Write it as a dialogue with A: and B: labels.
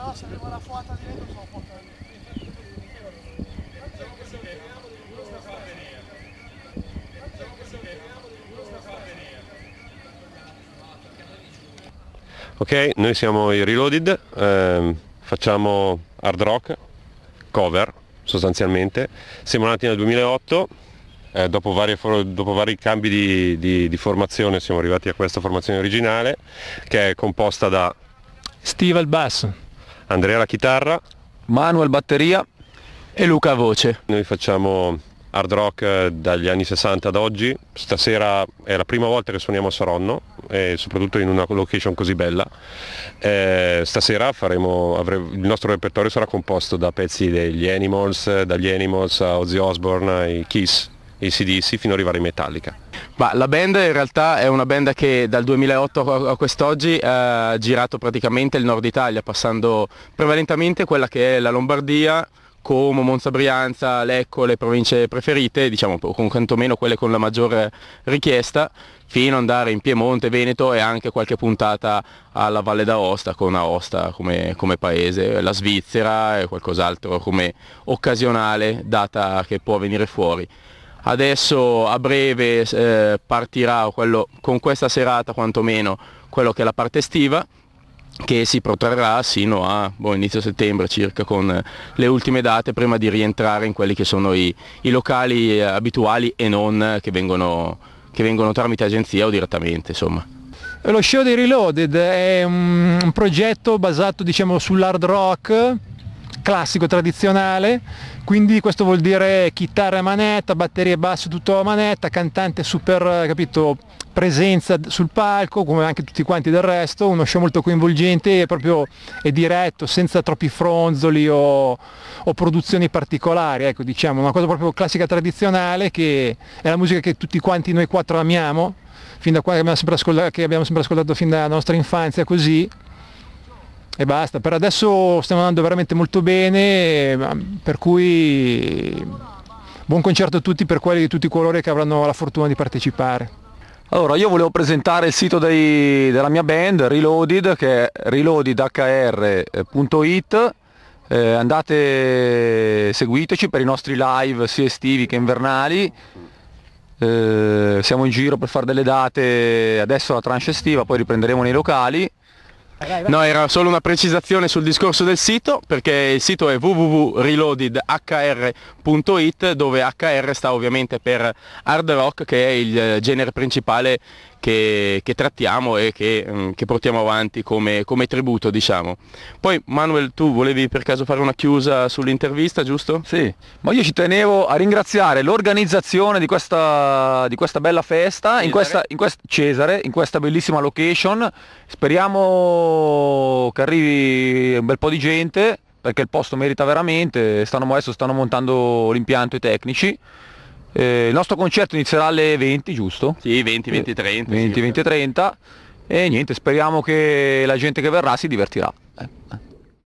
A: però se arriva una fuata di vento sono portare
B: Ok, noi siamo i Reloaded, ehm, facciamo hard rock, cover sostanzialmente, siamo nati nel 2008, eh, dopo, varie, dopo, vari cambi di, di, di, formazione siamo arrivati a questa formazione originale che è composta da
C: Steve al basso,
B: Andrea alla chitarra,
D: Manuel batteria
C: e Luca voce.
B: Noi facciamo hard rock eh, dagli anni 60 ad oggi, stasera è la prima volta che suoniamo a Saronno e soprattutto in una location così bella. Eh, stasera faremo, avremo, il nostro repertorio sarà composto da pezzi degli Animals, dagli Animals a Ozzy Osbourne ai Kiss, i CDC fino ad arrivare in Metallica.
C: Ma la band in realtà è una band che dal 2008 a quest'oggi ha girato praticamente il nord Italia, passando prevalentemente quella che è la Lombardia, Como, Monza Brianza, Lecco, le province preferite, diciamo con quantomeno quelle con la maggiore richiesta, fino ad andare in Piemonte, Veneto e anche qualche puntata alla Valle d'Aosta con Aosta come, come paese, la Svizzera e qualcos'altro come occasionale data che può venire fuori. Adesso a breve eh, partirà quello, con questa serata quantomeno quello che è la parte estiva che si protrarrà sino a boh, inizio settembre circa con le ultime date prima di rientrare in quelli che sono i, i locali eh, abituali e non che vengono, che vengono tramite agenzia o direttamente insomma.
E: Lo show dei Reloaded è un progetto basato diciamo, sull'hard rock classico tradizionale. Quindi questo vuol dire chitarra e manetta, batteria e basso tutto a manetta, cantante super capito, presenza sul palco come anche tutti quanti del resto, uno show molto coinvolgente e proprio è diretto, senza troppi fronzoli o, o produzioni particolari, ecco diciamo. Una cosa proprio classica tradizionale che è la musica che tutti quanti noi quattro amiamo, fin da quando abbiamo che abbiamo sempre ascoltato fin dalla nostra infanzia così e basta. Per adesso stiamo andando veramente molto bene, per cui buon concerto a tutti per quelli di tutti coloro che avranno la fortuna di partecipare.
D: Allora, io volevo presentare il sito dei, della mia band, Reloaded, che è reloadedhr.it. Eh, andate, seguiteci per i nostri live sia estivi che invernali. Eh, siamo in giro per fare delle date, adesso la tranche estiva, poi riprenderemo nei locali
C: No, era solo una precisazione sul discorso del sito, perché il sito è www.reloadedhr.it dove HR sta ovviamente per hard rock che è il genere principale che, che trattiamo e che, mm, che portiamo avanti come, come, tributo diciamo. Poi Manuel tu volevi per caso fare una chiusa sull'intervista giusto?
D: Sì, ma io ci tenevo a ringraziare l'organizzazione di questa, di questa bella festa, in questa, in quest, Cesare, in questa bellissima location, speriamo che arrivi un bel po' di gente perché il posto merita veramente, stanno, adesso stanno montando l'impianto i tecnici eh, il nostro concerto inizierà alle 20, giusto?
C: Sì, 20, 20, 30.
D: 20, sì. 20, 30 e niente, speriamo che la gente che verrà si divertirà. Eh.